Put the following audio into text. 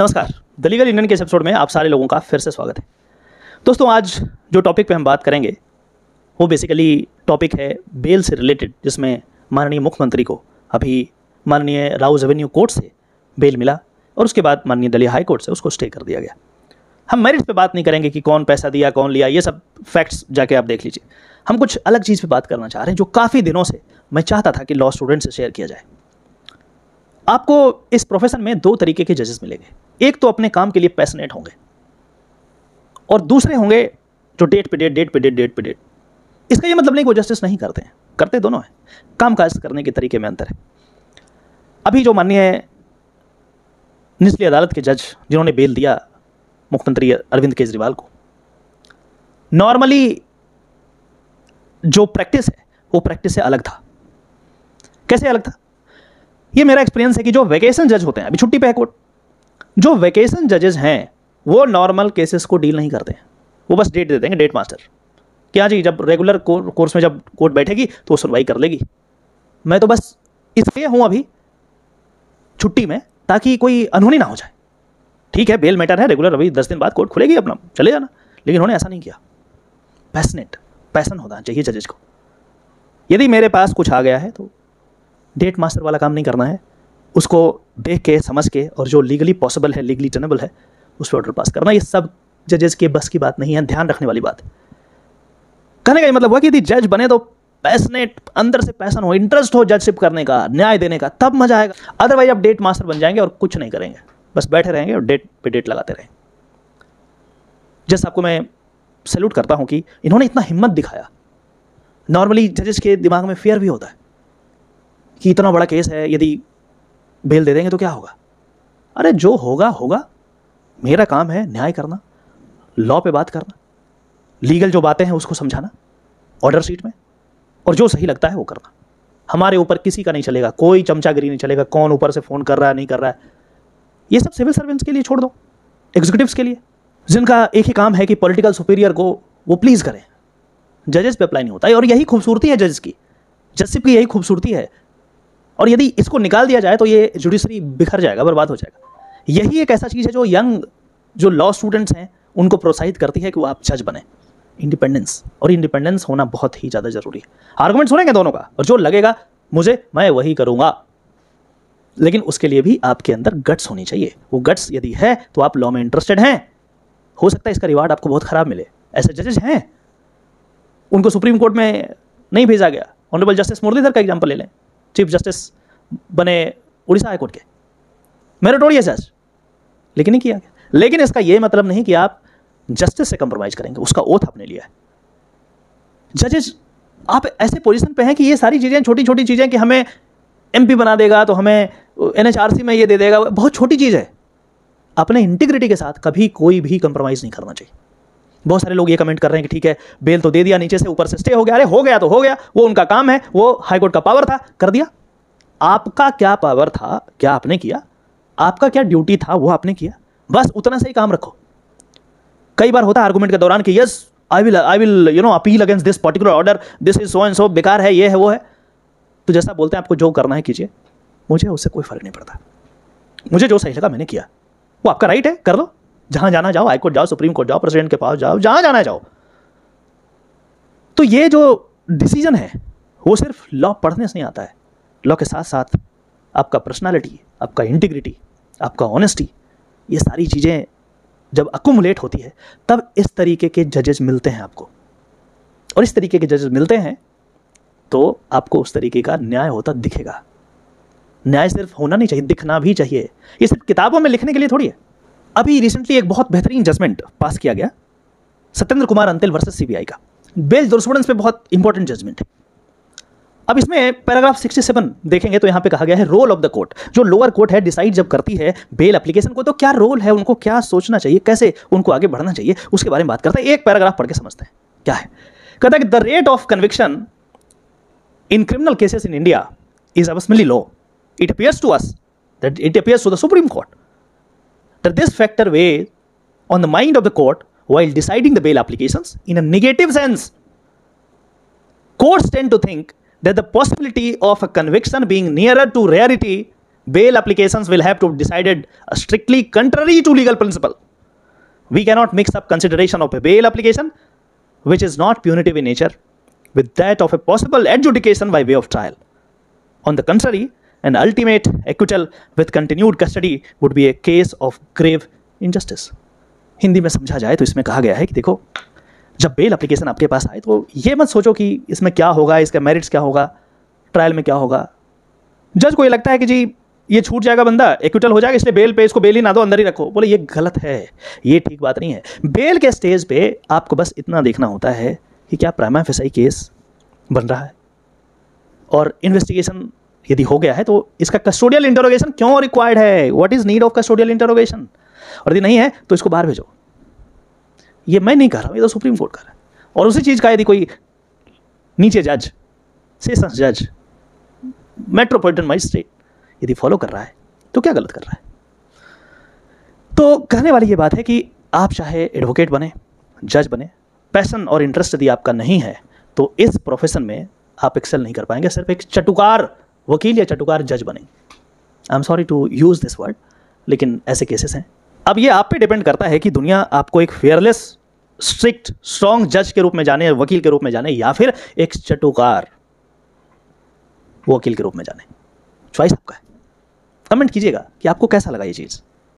नमस्कार। The legal Indian के episode में आप सारे लोगों का फिर से स्वागत है। दोस्तों, आज जो टॉपिक पे हम बात करेंगे, वो बेसिकली टॉपिक है बेल से रिलेटेड जिसमें माननीय मुख्यमंत्री को अभी माननीय राउज एवेन्यू कोर्ट से बेल मिला और उसके बाद माननीय दिल्ली हाई कोर्ट से उसको स्टे कर दिया गया। हम मेरिट पे बात नहीं करेंगे कि कौन पैसा दिया, कौन लिया, ये सब फैक्ट्स जाके आप देख लीजिए। हम कुछ अलग चीज़ पे बात करना चाह रहे हैं, जो काफ़ी दिनों से मैं चाहता था कि लॉ स्टूडेंट से शेयर किया जाए। आपको इस प्रोफेशन में दो तरीके के जजेस मिलेंगे। एक तो अपने काम के लिए पैसनेट होंगे और दूसरे होंगे जो डेट पे डेट डेट पे डेट डेट पे डेट इसका ये मतलब नहीं कि वो जस्टिस नहीं करते हैं। करते दोनों हैं। काम काज करने के तरीके में अंतर है। अभी जो माननीय निचली अदालत के जज जिन्होंने बेल दिया मुख्यमंत्री अरविंद केजरीवाल को नॉर्मली जो प्रैक्टिस है, वो प्रैक्टिस से अलग था। कैसे अलग था? ये मेरा एक्सपीरियंस है कि जो वेकेशन जज होते हैं, अभी छुट्टी पे है कोर्ट, जो वेकेशन जजेस हैं, वो नॉर्मल केसेस को डील नहीं करते वो बस डेट दे देंगे डेट मास्टर क्या जी, जब रेगुलर कोर्स में जब कोर्ट बैठेगी तो वो सुनवाई कर लेगी। मैं तो बस इसलिए हूँ अभी छुट्टी में, ताकि कोई अनहोनी ना हो जाए। ठीक है बेल मैटर है रेगुलर अभी दस दिन बाद कोर्ट खुलेगी अपना, चले जाना। लेकिन उन्होंने ऐसा नहीं किया। पैसनेट पैसन होना चाहिए जजेस को। यदि मेरे पास कुछ आ गया है तो डेट मास्टर वाला काम नहीं करना है। उसको देख के, समझ के और जो लीगली पॉसिबल है लीगली टर्नेबल है, उस पर ऑर्डर पास करना। ये सब जजेस के बस की बात नहीं है, ध्यान रखने वाली बात। है कहने का ये मतलब हुआ कि यदि जज बने तो पैसनेट अंदर से पैसन हो इंटरेस्ट हो जजशिप करने का, न्याय देने का, तब मज़ा आएगा। अदरवाइज़ आप डेट मास्टर बन जाएँगे और कुछ नहीं करेंगे। बस बैठे रहेंगे और डेट पे डेट लगाते रहेंगे। जैसे आपको मैं सैल्यूट करता हूँ कि इन्होंने इतना हिम्मत दिखाया। नॉर्मली जजेस के दिमाग में फेयर भी होता है। कि इतना बड़ा केस है, यदि बेल दे देंगे तो क्या होगा? अरे जो होगा होगा। मेरा काम है न्याय करना, लॉ पे बात करना, लीगल जो बातें हैं उसको समझाना, ऑर्डर शीट में, और जो सही लगता है वो करना। हमारे ऊपर किसी का नहीं चलेगा, कोई चमचागिरी नहीं चलेगा, कौन ऊपर से फ़ोन कर रहा है, नहीं कर रहा है। ये सब सिविल सर्वेंट्स के लिए छोड़ दो एग्जीक्यूटिव्स के लिए। जिनका एक ही काम है कि पॉलिटिकल सुपीरियर को वो प्लीज़ करें। जजेस पे अप्लाई नहीं होता है, और यही खूबसूरती है जजेस की। जजशिप की यही खूबसूरती है और यदि इसको निकाल दिया जाए तो ये जुडिशरी बिखर जाएगा, बर्बाद हो जाएगा। यही एक ऐसा चीज़ है जो यंग जो लॉ स्टूडेंट्स हैं, उनको प्रोत्साहित करती है कि वो आप जज बने। इंडिपेंडेंस और इंडिपेंडेंस होना बहुत ही ज़्यादा ज़रूरी है। आर्गुमेंट सुनेंगे दोनों का? और जो लगेगा, मुझे, मैं वही करूँगा। लेकिन उसके लिए भी आपके अंदर गट्स होनी चाहिए। वो गट्स यदि है तो आप लॉ में इंटरेस्टेड हैं। हो सकता है इसका रिवार्ड आपको बहुत खराब मिले। ऐसे जजेज हैं। उनको सुप्रीम कोर्ट में नहीं भेजा गया। ऑनरेबल जस्टिस मुरलीधर का एग्ज़ाम्पल ले लें। चीफ जस्टिस बने उड़ीसा हाईकोर्ट के। मेरिटोरियस जज लेकिन नहीं किया गया। लेकिन इसका यह मतलब नहीं कि आप जस्टिस से कंप्रोमाइज करेंगे। उसका ओथ आपने लिया है। जजेस आप ऐसे पोजीशन पे हैं कि ये सारी चीज़ें छोटी छोटी चीज़ें कि हमें एमपी बना देगा तो हमें एनएचआरसी में ये दे देगा, बहुत छोटी चीज़ है। अपने इंटीग्रिटी के साथ कभी कोई भी कंप्रोमाइज़ नहीं करना चाहिए। बहुत सारे लोग ये कमेंट कर रहे हैं कि ठीक है बेल तो दे दिया, नीचे से ऊपर से स्टे हो गया। अरे, हो गया तो हो गया, वो उनका काम है, वो हाईकोर्ट का पावर था, कर दिया। आपका क्या पावर था, क्या आपने किया? आपका क्या ड्यूटी था, वो आपने किया। बस उतना सही काम रखो। कई बार होता है आर्गूमेंट के दौरान कि yes I will I will you know appeal against this particular order this is so and so बेकार है, ये है, वो है। तो जैसा बोलते हैं, आपको जो करना है, कीजिए। मुझे उससे कोई फ़र्क नहीं पड़ता। मुझे जो सही लगा, मैंने किया। वो आपका राइट है, कर लो। जहाँ जाना जाओ हाईकोर्ट जाओ, सुप्रीम कोर्ट जाओ, प्रेसिडेंट के पास जाओ, जहाँ जाना जाओ। तो ये जो डिसीज़न है, वो सिर्फ़ लॉ पढ़ने से नहीं आता है। लॉ के साथ साथ आपका पर्सनालिटी आपका इंटीग्रिटी आपका ऑनेस्टी ये सारी चीज़ें जब अकुमुलेट होती है, तब इस तरीके के जजेस मिलते हैं आपको। और इस तरीके के जजेस मिलते हैं तो आपको उस तरीके का न्याय होता दिखेगा। न्याय सिर्फ़ होना नहीं चाहिए, दिखना भी चाहिए। ये सिर्फ़ किताबों में लिखने के लिए थोड़ी है। अभी रिसेंटली एक बहुत बेहतरीन जजमेंट पास किया गया, सत्येंद्र कुमार अंतिल वर्सेस सीबीआई का। बेल जुरिस्प्रूडेंस पे बहुत इंपॉर्टेंट जजमेंट है। अब इसमें पैराग्राफ 67 देखेंगे तो यहाँ पे कहा गया है रोल ऑफ़ द कोर्ट जो लोअर कोर्ट है डिसाइड जब करती है बेल एप्लीकेशन को तो क्या रोल है, उनको क्या सोचना चाहिए, कैसे उनको आगे बढ़ना चाहिए, उसके बारे में बात करते हैं। एक पैराग्राफ पढ़ के समझते हैं। क्या है? कहता है कि the rate of conviction in criminal cases in India is abysmally low it appears to us that it appears to the supreme court that this factor weighs on the mind of the court while deciding the bail applications in a negative sense. Courts tend to think that the possibility of a conviction being nearer to rarity bail applications will have to be decided strictly contrary to legal principle. We cannot mix up consideration of a bail application, which is not punitive in nature, with that of a possible adjudication by way of trial. On the contrary, an ultimate acquittal with continued custody would be a case of grave injustice. Hindi में समझा जाए तो इसमें कहा गया है कि देखो, जब बेल एप्लीकेशन आपके पास आए तो ये मत सोचो कि इसमें क्या होगा, इसका मेरिट्स क्या होगा ट्रायल में क्या होगा। जज को ये लगता है कि जी, ये छूट जाएगा बंदा एक्विटल हो जाएगा, इसलिए बेल पे इसको बेल ही ना दो, अंदर ही रखो। बोले, ये गलत है, ये ठीक बात नहीं है। बेल के स्टेज पे आपको बस इतना देखना होता है कि क्या प्राइमा फिसाई केस बन रहा है। और इन्वेस्टिगेशन यदि हो गया है तो इसका कस्टोडियल इंटरोगेशन क्यों रिक्वायर्ड है? What is need of custodial interrogation और यदि नहीं है तो इसको बाहर भेजो। ये मैं नहीं कह रहा हूँ, ये तो सुप्रीम कोर्ट कर रहा है। और उसी चीज़ का यदि कोई नीचे जज सेशंस जज मेट्रोपॉलिटन मजिस्ट्रेट यदि फॉलो कर रहा है तो क्या गलत कर रहा है? तो कहने वाली ये बात है कि आप चाहे एडवोकेट बने जज बने पैसन और इंटरेस्ट यदि आपका नहीं है तो इस प्रोफेशन में आप एक्सेल नहीं कर पाएँगे। सिर्फ़ एक चटुकार वकील या चटुकार जज बने I am sorry to use this word लेकिन ऐसे केसेस हैं। अब ये आप पे डिपेंड करता है कि दुनिया आपको एक फेयरलेस स्ट्रिक्ट स्ट्रॉन्ग जज के रूप में जाने, वकील के रूप में जाने, या फिर एक चटुकार वकील के रूप में जाने। चॉइस आपका है। कमेंट कीजिएगा कि आपको कैसा लगा ये चीज़।